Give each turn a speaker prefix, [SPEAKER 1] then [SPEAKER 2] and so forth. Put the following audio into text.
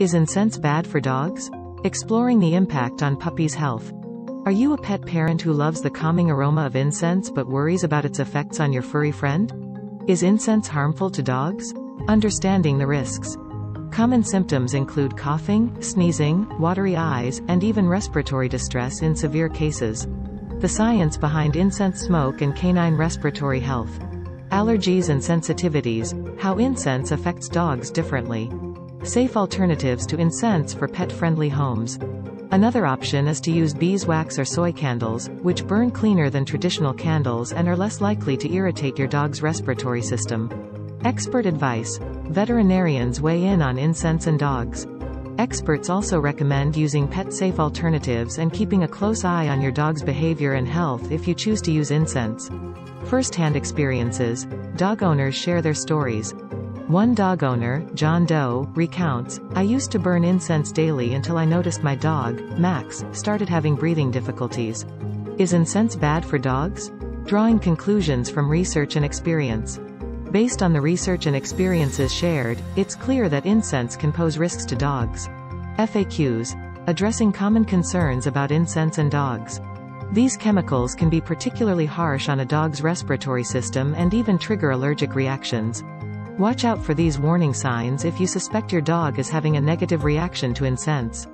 [SPEAKER 1] Is incense bad for dogs? Exploring the impact on puppies' health. Are you a pet parent who loves the calming aroma of incense but worries about its effects on your furry friend? Is incense harmful to dogs? Understanding the risks. Common symptoms include coughing, sneezing, watery eyes, and even respiratory distress in severe cases. The science behind incense smoke and canine respiratory health. Allergies and sensitivities, how incense affects dogs differently. Safe alternatives to incense for pet-friendly homes. Another option is to use beeswax or soy candles, which burn cleaner than traditional candles and are less likely to irritate your dog's respiratory system. Expert advice. Veterinarians weigh in on incense and dogs. Experts also recommend using pet-safe alternatives and keeping a close eye on your dog's behavior and health if you choose to use incense. First-hand experiences. Dog owners share their stories. One dog owner, John Doe, recounts, I used to burn incense daily until I noticed my dog, Max, started having breathing difficulties. Is incense bad for dogs? Drawing conclusions from research and experience. Based on the research and experiences shared, it's clear that incense can pose risks to dogs. FAQs. Addressing common concerns about incense and dogs. These chemicals can be particularly harsh on a dog's respiratory system and even trigger allergic reactions. Watch out for these warning signs if you suspect your dog is having a negative reaction to incense.